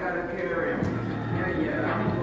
gotta carry him. Yeah, yeah.